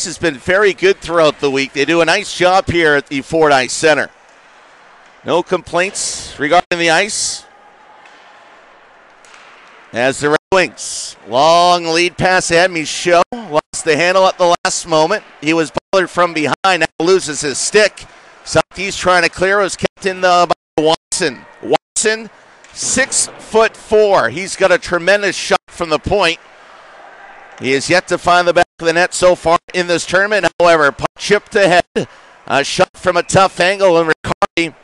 ice has been very good throughout the week. They do a nice job here at the Fordyce Center. No complaints regarding the ice. As the Red Wings, long lead pass ahead. Michaud lost the handle at the last moment. He was bothered from behind, now loses his stick. Southeast trying to clear, was kept in the by Watson. Watson, six foot four. He's got a tremendous shot from the point. He has yet to find the back the net so far in this tournament. However, puck chipped ahead. A shot from a tough angle, and Riccardi